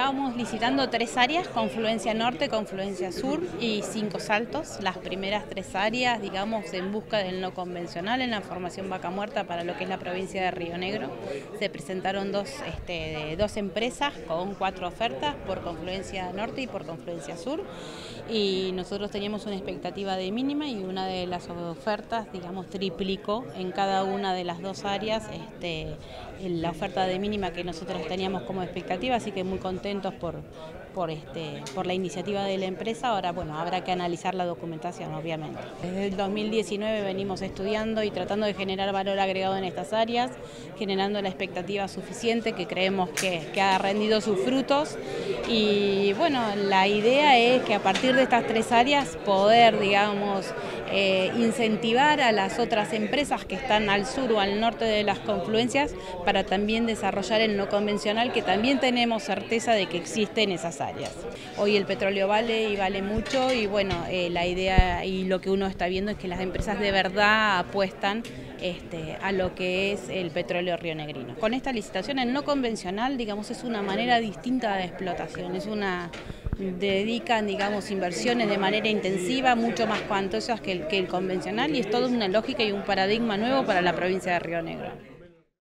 Estábamos licitando tres áreas, confluencia norte, confluencia sur y cinco saltos. Las primeras tres áreas, digamos, en busca del no convencional en la formación vaca muerta para lo que es la provincia de Río Negro. Se presentaron dos, este, dos empresas con cuatro ofertas por confluencia norte y por confluencia sur. Y nosotros teníamos una expectativa de mínima y una de las ofertas, digamos, triplicó en cada una de las dos áreas este, la oferta de mínima que nosotros teníamos como expectativa, así que muy contentos por, por, este, por la iniciativa de la empresa. Ahora, bueno, habrá que analizar la documentación, obviamente. Desde el 2019 venimos estudiando y tratando de generar valor agregado en estas áreas, generando la expectativa suficiente que creemos que, ha rendido sus frutos. Y bueno, la idea es que a partir de estas tres áreas poder, digamos, eh, incentivar a las otras empresas que están al sur o al norte de las confluencias para también desarrollar el no convencional que también tenemos certeza de que existe en esas áreas. Hoy el petróleo vale y vale mucho y bueno, eh, la idea y lo que uno está viendo es que las empresas de verdad apuestan este, a lo que es el petróleo rionegrino. Con esta licitación el no convencional, digamos, es una manera distinta de explotación, es una dedican, digamos, inversiones de manera intensiva, mucho más cuantosas que el, que el convencional, y es toda una lógica y un paradigma nuevo para la provincia de Río Negro.